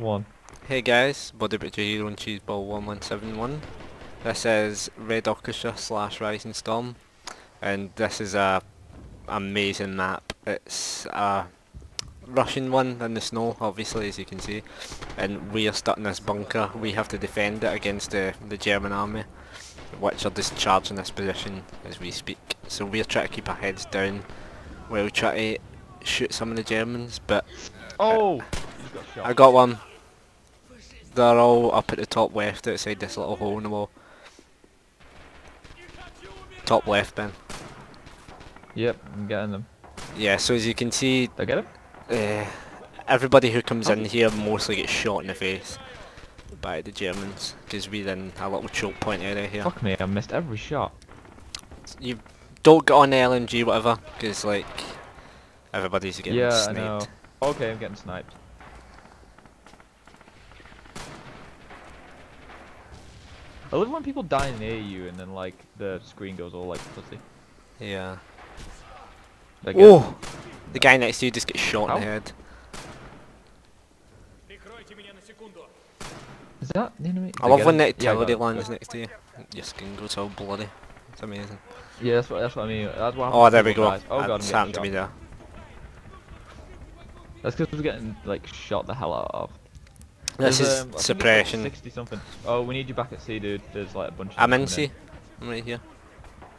One. Hey guys, Bloody Butcher Hero and Cheeseball 1171. This is Red Orchestra slash Rising Storm and this is a amazing map. It's a Russian one in the snow obviously as you can see and we are stuck in this bunker. We have to defend it against the, the German army which are discharging charging this position as we speak. So we're trying to keep our heads down while we try to shoot some of the Germans but Oh! Just got. I got one. They're all up at the top left outside this little hole in the wall. Top left, Ben. Yep, I'm getting them. Yeah, so as you can see, Did I get him? uh, everybody who comes in here mostly gets shot in the face by the Germans, because we're in a little choke point area here. Fuck me, I missed every shot. You don't get on the LMG whatever, because like, everybody's getting yeah, sniped. I know. Okay, I'm getting sniped. I love when people die near you and then like the screen goes all like pussy. Yeah. Like oh, the guy next to you just gets shot How? in the head. Is that the enemy? I love when the artillery yeah, lands next to you. Your skin goes all bloody. It's amazing. Yeah, that's what that's what I mean. That's what oh, there we go. Guys. Oh god, happened to me there. That's because we're getting like shot the hell out of. This is um, like, suppression. 60 something. Oh, we need you back at C, dude. There's like a bunch. Of I'm in C. I'm right here.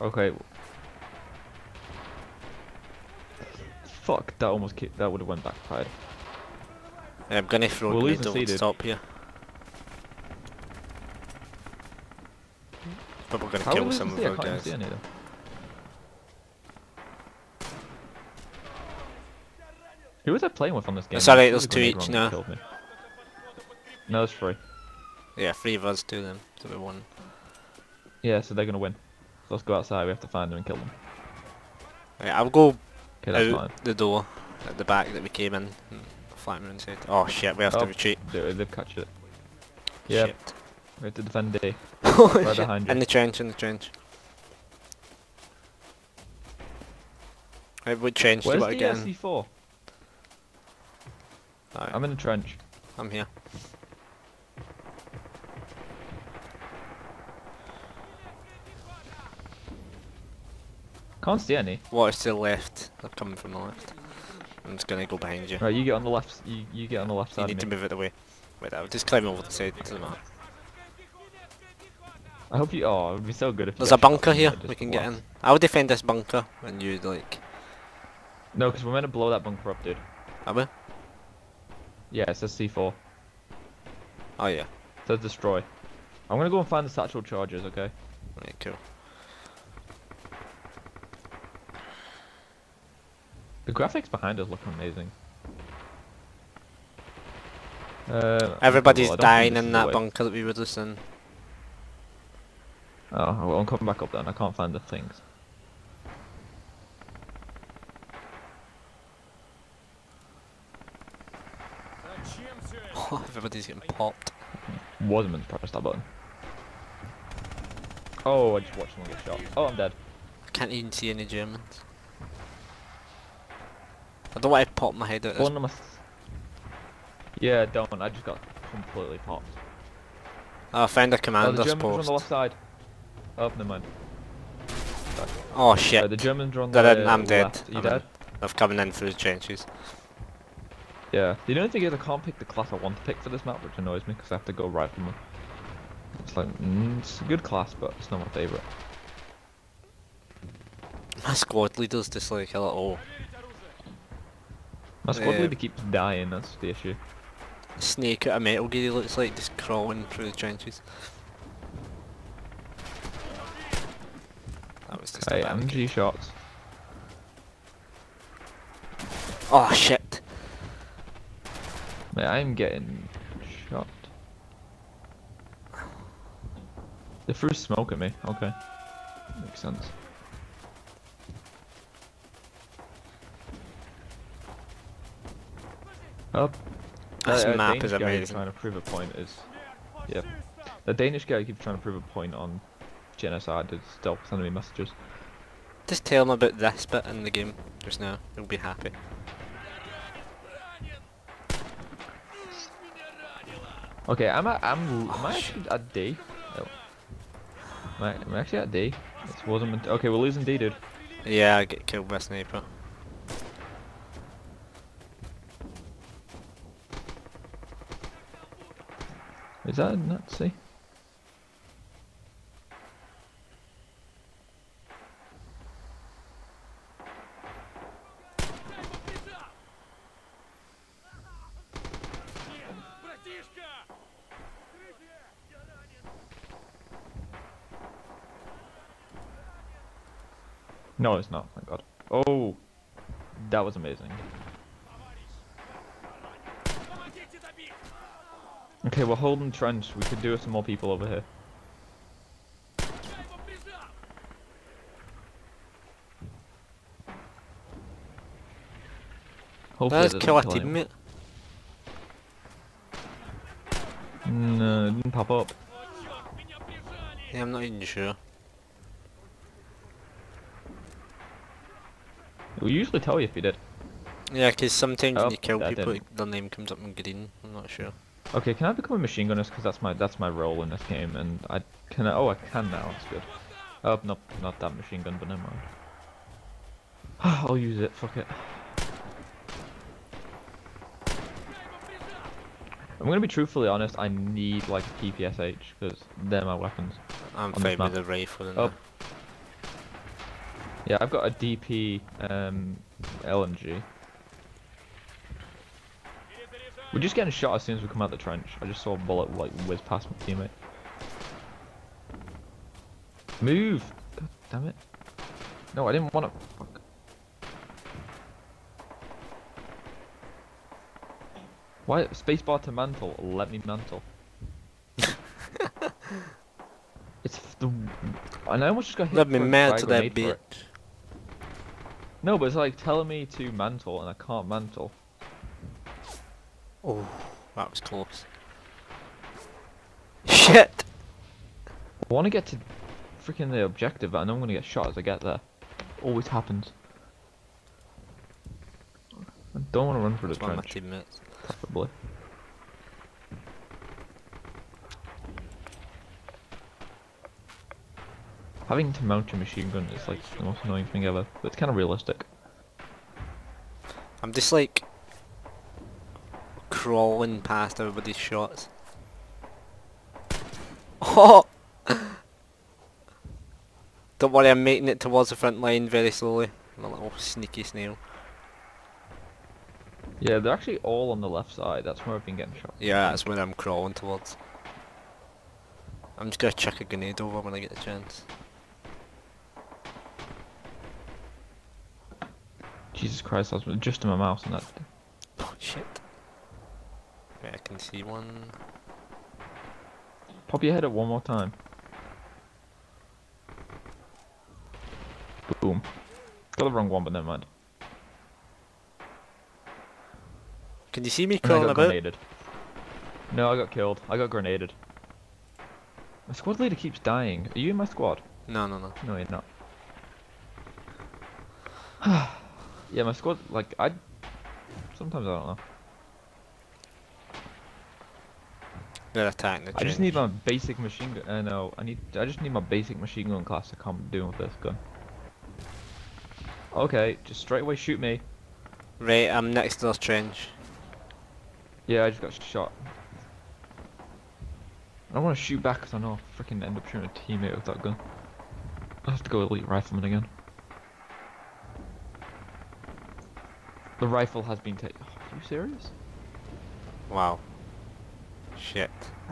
Okay. Fuck, that almost ki- that would have went backfired. I'm gonna throw losing grenade over the top here. But we're gonna How kill some of our guys. see any though. Who was I playing with on this game? It's alright, there's was two each now. That killed me. No, it's free. Yeah, three of us do them. So we won. Yeah, so they're gonna win. So let's go outside. We have to find them and kill them. Right, I'll go Okay, that's out fine. the door at the back that we came in. and Flat me inside. Oh shit, we have Oh, to retreat. They, they've catched it. Yeah. Shit. we have to defend D. Oh, Right behind you. In the trench, in the trench. Right, what trench Where's the get? Uh, SC4? Alright, I'm in the trench. I'm here. Can't see any. Water's to the left. They're coming from the left. I'm just gonna go behind you. Right, you get on the left. You you get on the left You side need to move it away. Wait, I'll just climb over the side to the map. I hope you. Oh, it would be so good if. you a bunker here. We can get in. I'll defend this bunker, and you like. No, because we're meant to blow that bunker up, dude. Are we? Yeah, it says C4. Oh yeah. It says destroy. I'm gonna go and find the satchel charges, okay? Right, cool. The graphics behind us look amazing. Uh, Everybody's dying in that bunker that we were just in. Oh, well, I'm coming back up then. I can't find the things. Everybody's getting popped. Wasn't press that button. Oh, I just watched someone get shot. Oh, I'm dead. Can't even see any Germans. I don't want to pop my head out. One of my. Yeah, don't. I just got completely popped. Oh, I found a Oh, the Germans on the left side. Oh, never mind. Oh Uh, shit. the Germans are on the They're I'm dead. Are you I'm dead? They're coming in through the trenches. Yeah. The only thing is I can't pick the class I want to pick for this map, which annoys me because I have to go right from them. It's like, mm, it's a good class, but it's not my favourite. My squad leader's just like a little My squad Yeah. leader keeps dying, that's the issue. snake out of Metal Gear. He looks like just crawling through the trenches. That was just Hey, a MG shots. Oh shit. Mate, I'm getting shot. They threw smoke at me, okay. Makes sense. Oh, This uh, map Danish is amazing. trying to prove a point is, yep. The Danish guy keeps trying to prove a point on genocide to stop sending me messages. Just tell him about this bit in the game just now. He'll be happy. Okay, I'm at, I'm, am Oh, I actually at D? Oh. Am I, am I actually at D? This wasn't okay, we're losing D, dude. Yeah, I get killed by a sniper. Is that not see? No, it's not. Thank God. Oh, that was amazing. Okay, we're holding trench. We could do with some more people over here. Hopefully Let's kill a teammate. No, didn't pop up. Yeah, I'm not even sure. It will usually tell you if you did. Yeah, because sometimes oh, when you kill people, their name comes up in green. I'm not sure. Okay, can I become a machine gunner? Because that's my that's my role in this game, and I can. I, oh, I can now. That's good. Oh, no, not that machine gun, but never mind. I'll use it. Fuck it. I'm gonna be truthfully honest. I need like a PPSH because they're my weapons. I'm On this fine with map. the rifle Oh. Yeah, I've got a DP um, LMG. We're just getting shot as soon as we come out the trench. I just saw a bullet like whiz past my teammate. Move! God damn it. No, I didn't want to. Fuck. Why spacebar to mantle? Let me mantle. it's the. I know I almost just got hit. Let me for a mad frag to that grenade for it. bitch. No, but it's like telling me to mantle and I can't mantle. Oh, that was close. Shit! I want to get to freaking the objective, but I know I'm gonna get shot as I get there. Always happens. I don't want to run for the That's one of my teammates. preferably. Having to mount a machine gun is like the most annoying thing ever, but it's kind of realistic. I'm just like crawling past everybody's shots. Oh! Don't worry, I'm making it towards the front line very slowly. I'm a little sneaky snail. Yeah, they're actually all on the left side. That's where I've been getting shot. Yeah, that's where I'm crawling towards. I'm just gonna chuck a grenade over when I get the chance. Jesus Christ, I was just in my mouse and that. Oh shit. Wait, I can see one. Pop your head up one more time. Boom. Got the wrong one, but never mind. Can you see me And crawling about? grenaded. No, I got killed. I got grenaded. My squad leader keeps dying. Are you in my squad? No, no, no. No, you're not. yeah, my squad, like, I... Sometimes I don't know. They're attacking the I just need my basic machine gun. Uh, no, I need. I just need my basic machine gun class to come doing with this gun. Okay, just straight away shoot me. Right, I'm next to this trench. Yeah, I just got shot. I don't want to shoot back because I know I'll freaking end up shooting a teammate with that gun. I have to go elite rifleman again. The rifle has been taken. are you serious? Wow. Shit.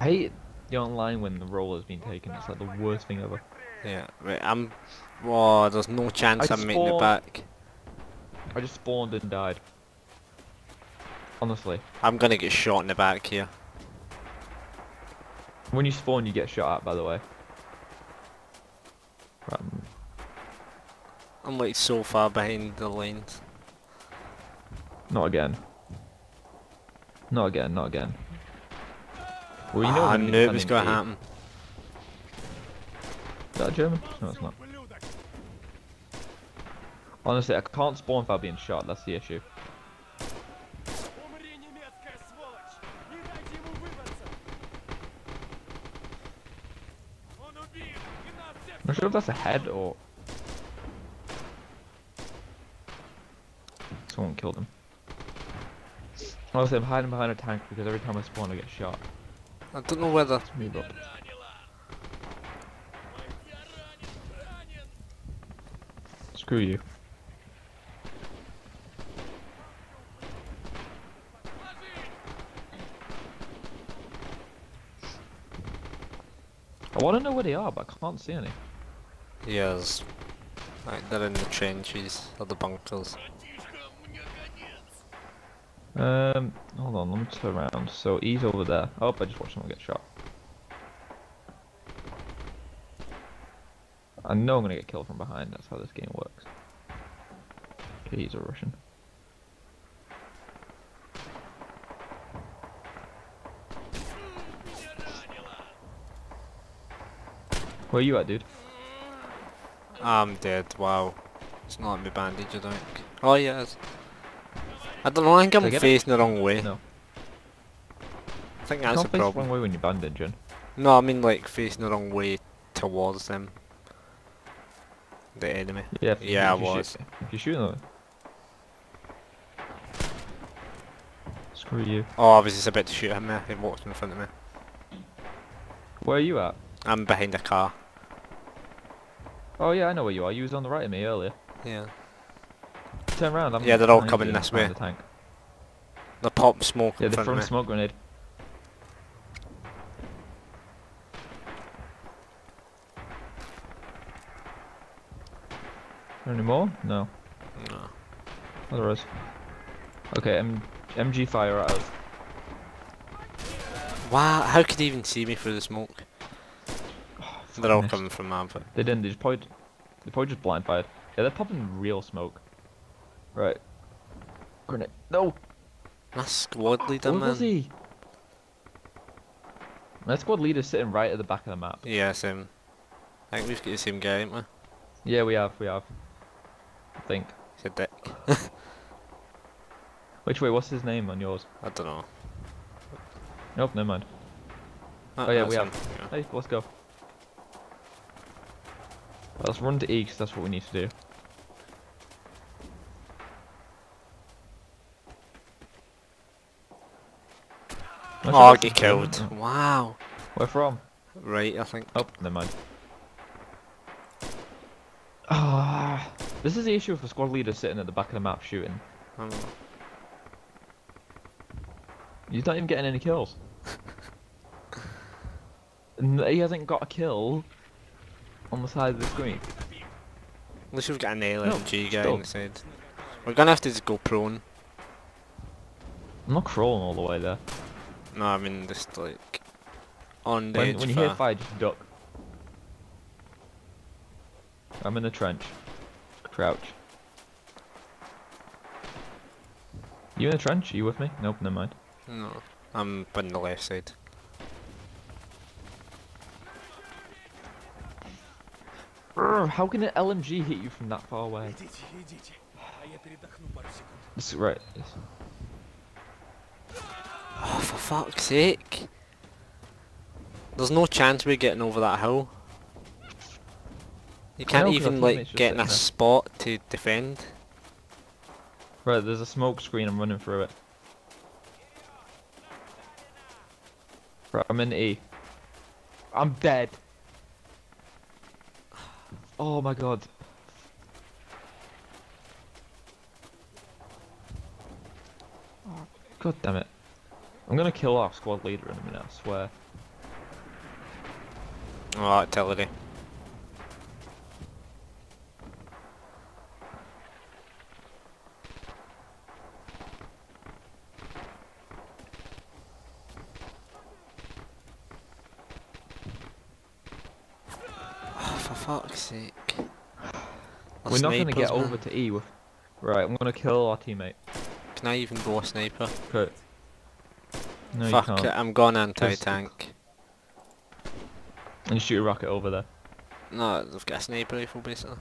I hate the online when the role has been taken. It's like the worst thing ever. Yeah, right, I'm... Whoa, there's no chance I I'm making it back. I just spawned and died. Honestly, I'm gonna get shot in the back here. when you spawn, you get shot at. By the way. Um, I'm like so far behind the lanes. not again. Not again. Not again. We know ah, I knew it was going to happen. Is that German? No, it's not. Honestly, I can't spawn without being shot. That's the issue. I'm not sure if that's a head or... Someone killed him. Honestly, I'm hiding behind a tank because every time I spawn I get shot. I don't know whether. Me, Bob. Screw you. I want to know where they are, but I can't see any. Yes. Right, they're in the trenches or the bunkers. Um, hold on, let me turn around. So he's over there. Oh, I just watched someone get shot. I know I'm gonna get killed from behind. That's how this game works. Okay, he's a Russian. Where you at, dude? I'm dead. Wow. It's not in my bandage, I think. Oh, yeah. I don't know, I think Did I I'm it? facing the wrong way. No. I think You that's the can't face the problem. wrong way when you're bandaging. No, I mean like facing the wrong way towards them. The enemy. Yeah. Yeah, I you shoot- was. if you're shooting them. Screw you. Oh, I was just about to shoot him there. He walked in front of me. Where are you at? I'm behind a car. Oh yeah, I know where you are. You was on the right of me earlier. Yeah. Turn around. I'm Yeah, they're all coming this way. The tank. The pop smoke Yeah, they're throwing smoke grenade. Any more? No. No. Oh, there is. Okay, M MG fire out. Wow, how could he even see me through the smoke? They're all coming from man, but They didn't. They just probably, they probably just blind fired. Yeah, they're popping real smoke. Right. Grenade. No. my squad leader, Where man. was he? My squad leader's sitting right at the back of the map. Yeah, same. I think we've got the same guy, ain't we? Yeah, we have. We have. I think. He's a dick. Which way? What's his name on yours? I don't know. Nope. Never mind. Ah, Oh, yeah, we have. yeah. Hey, let's go. Let's run to E because that's what we need to do. Oh, that's get killed. Wow. Where from? Right, I think. Oh, never mind. Ah, this is the issue with the squad leader sitting at the back of the map shooting. Um, He's not even getting any kills. He hasn't got a kill on the side of the screen. at least we've got an LMG guy still. inside. We're gonna have to just go prone. I'm not crawling all the way there. No, I mean just like on the when, when you hear fire, just duck. I'm in the trench. Crouch. You in the trench? Are you with me? Nope, never mind. No, I'm on the left side. How can an LMG hit you from that far away? This is right. Oh, for fuck's sake! There's no chance we're getting over that hill. You can't know, 'cause our even like get in a there. spot to defend. Right, there's a smoke screen. I'm running through it. Right, I'm in E. I'm dead. Oh my god. Oh, god damn it. I'm gonna kill our squad leader in a minute, I swear. Oh, artillery. Oh, for fuck's sake. A We're not gonna get snipers, over to E with... Right, I'm gonna kill our teammate. Can I even go a sniper? Kurt. No, Fuck you can't. I'm gone anti-tank. And shoot a rocket over there. No, they've got a sniper rifle basically.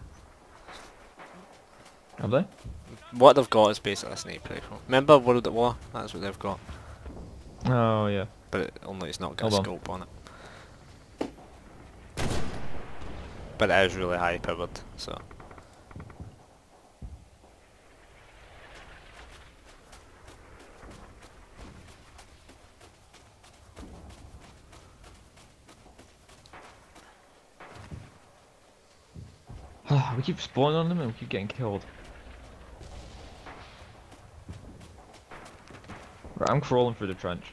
Have they? What they've got is basically a sniper rifle. Remember World at War? That's what they've got. Oh, yeah. But it, only it's not got Hold a on. scope on it. but it is really high powered, so. we keep spawning on them and we keep getting killed. Right, I'm crawling through the trench.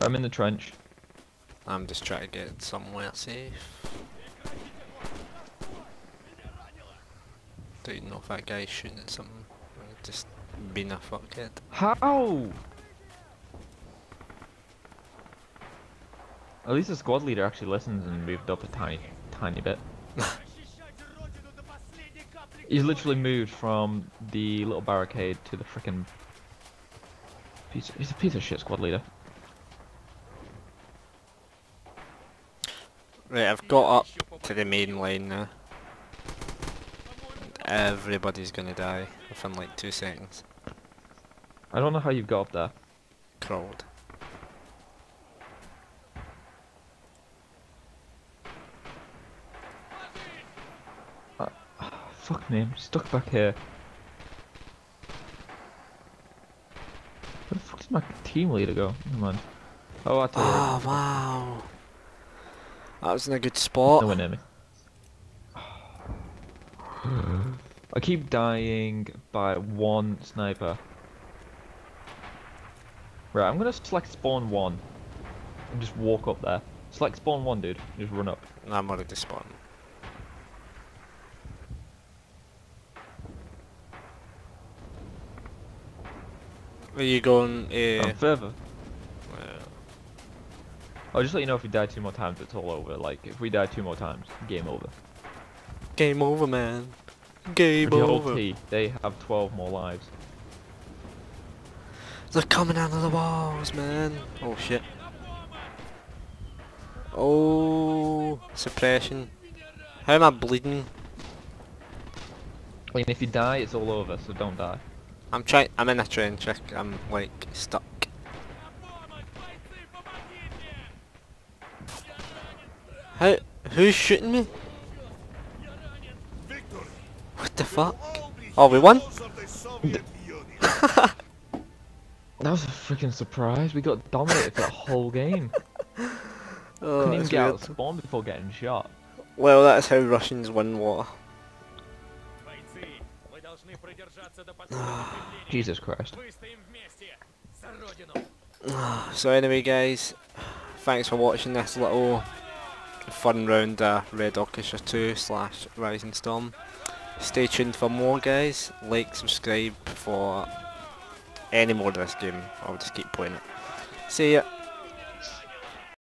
I'm in the trench. I'm just trying to get somewhere safe. Don't know if that guy's shooting at something. Just being a fuckhead. How? At least the squad leader actually listens and moved up a tiny, tiny bit. He's literally moved from the little barricade to the frickin' piece. Of, he's a piece of shit squad leader. Right, I've got up to the main line now. Everybody's gonna die within like two seconds. I don't know how you've got up there. Crawled. Uh, fuck me, I'm stuck back here. Where the fuck did my team leader go? Never mind. Oh, I you. Oh wow. That was in a good spot. No one near me. I keep dying by one sniper. Right, I'm gonna select spawn one. And just walk up there. Select spawn one, dude. Just run up. I'm already spawned. Where you going? Uh, further. I'll just let you know if we die two more times, it's all over. Like, if we die two more times, game over. game over, man. Game The over. whole T, they have 12 more lives. They're coming out of the walls, man. Oh shit. Oh, suppression. How am I bleeding? I mean, if you die, it's all over, so don't die. I'm trying. I'm in a train I- I'm like stuck. How? Who's shooting me? What the fuck? Oh, we won? that was a freaking surprise. We got dominated that whole game. Oh, Couldn't even get weird. out spawn before getting shot. Well, that's how Russians win war. Jesus Christ. so anyway guys, thanks for watching this little fun round uh, Red Orchestra 2 slash Rising Storm. Stay tuned for more, guys. Like, subscribe for any more of this game. I'll just keep playing it. See ya.